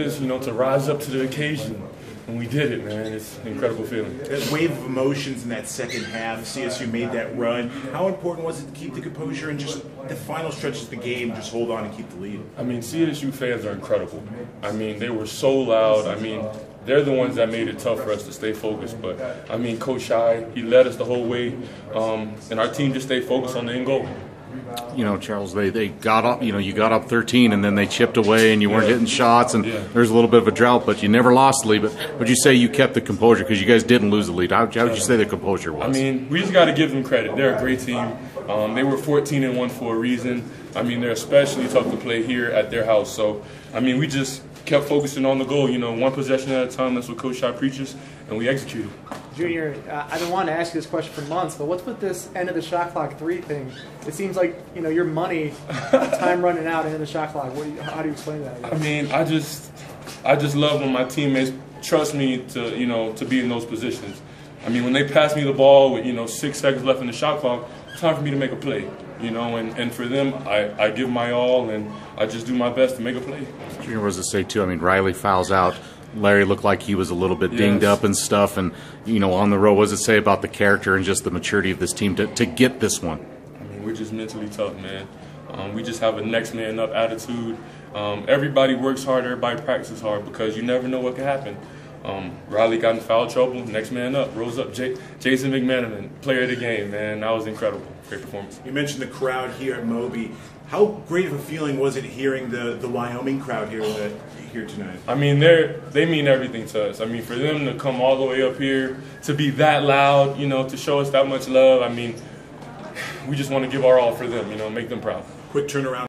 you know, to rise up to the occasion. And we did it, man. It's an incredible feeling. That wave of emotions in that second half, CSU made that run. How important was it to keep the composure and just the final stretches of the game, just hold on and keep the lead? I mean, CSU fans are incredible. I mean, they were so loud. I mean, they're the ones that made it tough for us to stay focused. But I mean, Coach Shy, he led us the whole way, um, and our team just stayed focused on the end goal. You know, Charles, they, they got up, you know, you got up 13 and then they chipped away and you weren't Yeah. hitting shots and Yeah. there's a little bit of a drought, but you never lost the lead. But would you say you kept the composure because you guys didn't lose the lead? How, how would you say the composure was? I mean, we just got to give them credit. They're a great team. Um, they were 14 and one for a reason. I mean, they're especially tough to play here at their house. So, I mean, we just kept focusing on the goal. You know, one possession at a time. That's what Coach Shy preaches, and we executed. Junior, uh, I've been wanting to ask you this question for months, but what's with this end of the shot clock three thing? It seems like you know your money, time running out, end of the shot clock. What do you, how do you explain that? I mean, I just, I just love when my teammates trust me to, you know, to be in those positions. I mean, when they pass me the ball with, you know, six seconds left in the shot clock, it's time for me to make a play. You know, and, and for them, I, I give my all and I just do my best to make a play. Junior was to say too. I mean, Riley fouls out. Larry looked like he was a little bit dinged Yes. up and stuff. And you know, on the road, what does it say about the character and just the maturity of this team to, to get this one? I mean, we're just mentally tough, man. Um, we just have a next man up attitude. Um, everybody works hard, everybody practices hard because you never know what can happen. Um, Riley got in foul trouble, next man up, rose up. J- Jason McManamen, player of the game, man. That was incredible. Great performance. You mentioned the crowd here at Moby. How great of a feeling was it hearing the, the Wyoming crowd here the, here tonight? I mean, they're they mean everything to us. I mean, for them to come all the way up here to be that loud, you know, to show us that much love. I mean, we just want to give our all for them, you know, make them proud. Quick turnaround.